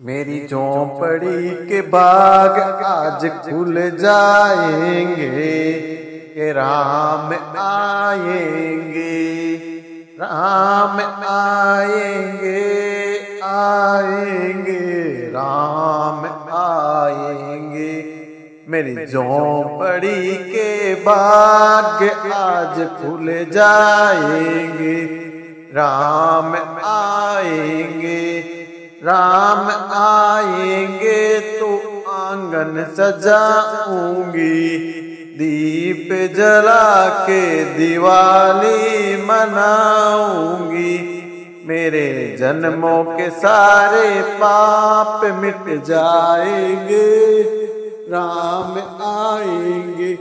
मेरी झोंपड़ी के बाग आज खुल जाएँगे के राम आएँगे राम आएँगे आएँगे राम आएँगे। मेरी झोंपड़ी के बाग आज खुल जाएँगे राम आएँगे। राम आएँगे तो आँगन सजाऊँगी। दीप जला के दिवाली मनाऊँगी। मेरे जन्मों के सारे पाप मिट जाएँगे। राम आएँगे,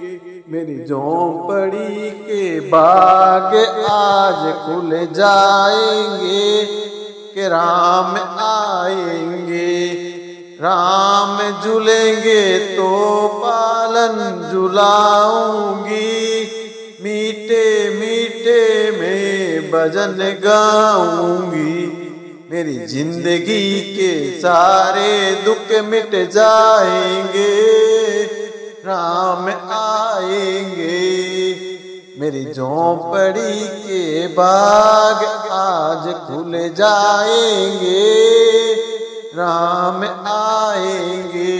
मेरी झोंपड़ी के बाग आज खुल जाएँगे। कि राम आएँगे, राम जुलेंगे तो पालन जुलाऊँगी मीठे मीठे में भजन गाऊँगी। मेरी ज़िंदगी के सारे दुख मिट जाएँगे। राम आएँगे मेरी झोंपड़ी के बाग आज खुल जाएँगे, राम आएँगे।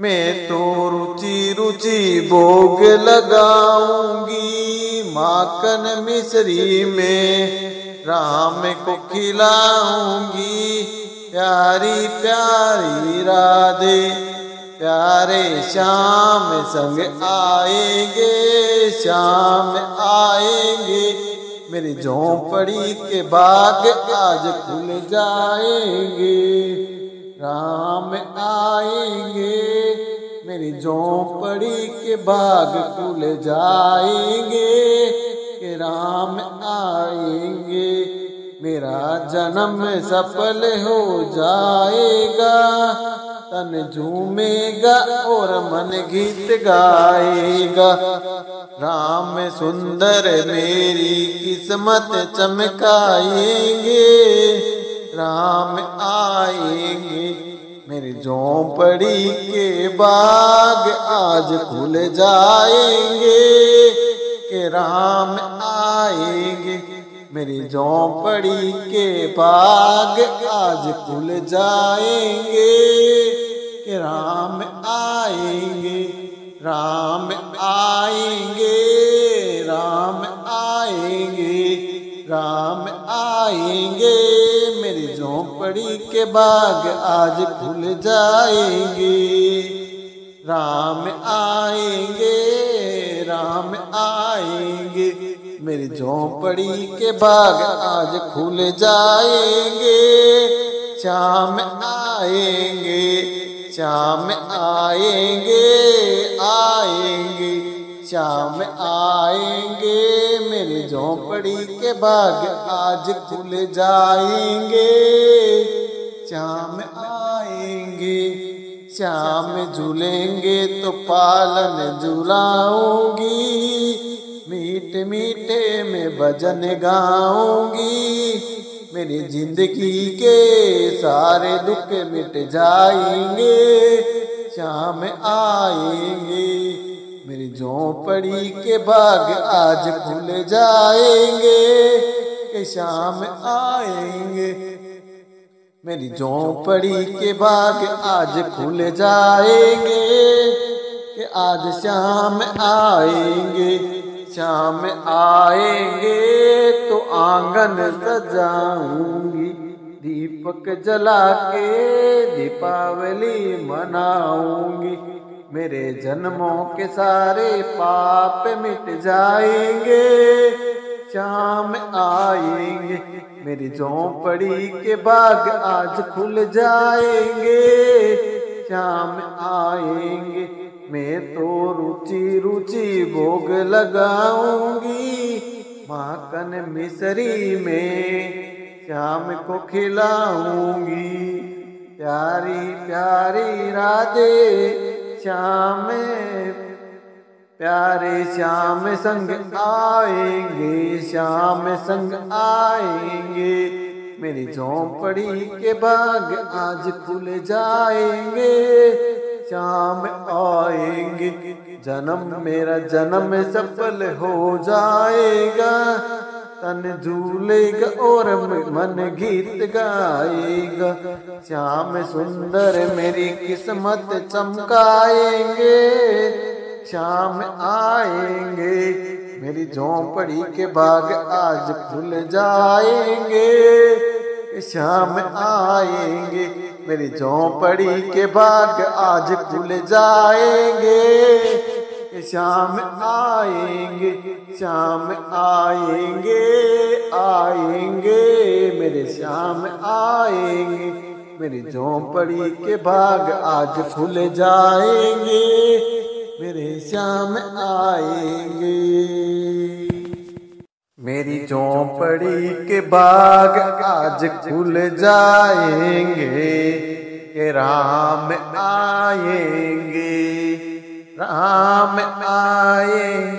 मैं तो रुचि रुचि भोग लगाऊँगी, माखन मिश्री में राम को खिलाऊँगी। प्यारी प्यारी राधे प्यारे श्याम संग आएँगे, श्याम आएँगे। मेरी झोंपड़ी के बाग आज खुल जाएँगे। राम आएँगे, मेरी झोंपड़ी के बाग खुल जाएँगे। कि राम आएँगे, मेरा जन्म सफल हो जाएगा। तन झूमेगा और मन गीत गाएगा। राम सुंदर मेरी किस्मत चमकाएँगे। राम आएँगे मेरी झोंपड़ी के बाग आज खुल जाएँगे। के राम आएँगे मेरी झोंपड़ी के बाग आज खुल जाएँगे। कि राम आएँगे राम आएँगे राम आएँगे राम आएँगे। मेरी झोंपड़ी के बाग आज खुल जाएँगे। राम आएँगे राम आएँगे। मेरी झोंपड़ी के बाग आज खुल जाएँगे शाम आएँगे। शाम आएँगे आएँगे। शाम आएँगे मेरी झोंपड़ी के बाग आज खुल जाएँगे। शाम आएँगे शाम झूलेंगे तो पालन झुलाऊँगी। मीठे मीठे में भजन गाऊँगी। मेरी ज़िंदगी के सारे दुख मिट जाएँगे, शाम आएँगे। मेरी झोंपड़ी के बाग आज खुल जाएँगे, के शाम आएँगे। मेरी झोंपड़ी के बाग आज खुल जाएँगे, कि आज शाम आएँगे। शाम आएँगे तो आँगन सजाऊँगी। दीपक जला के दीपावली मनाऊँगी। मेरे जन्मों के सारे पाप मिट जाएँगे। शाम आएँगे, मेरी झोंपड़ी के बाग आज खुल जाएँगे। शाम आएँगे मैं तो रुचि रुचि भोग लगाऊँगी। माखन मिसरी में शाम को खिलाऊँगी। प्यारी प्यारी राधे श्याम, प्यारे श्याम संग आएँगे, श्याम संग आएँगे। मेरी झोंपड़ी के बाग आज खुल जाएँगे। शाम आएँगे। जन्म मेरा जन्म सफल हो जाएगा। तन झूलेगा और मन गीत गाएगा। श्याम सुंदर मेरी किस्मत चमकाएँगे। श्याम आएँगे। मेरी झोंपड़ी के बाग आज खुल जाएँगे। श्याम आएँगे। मेरी झोंपड़ी के बाग आज खुल जाएँगे। शाम आएँगे शाम आएँगे आएँगे। मेरे शाम आएँगे, मेरी झोंपड़ी के बाग आज खुल जाएँगे। मेरे शाम आएँगे। मेरी झोंपड़ी के बाग आज खुल जाएँगे के राम आएँगे राम आए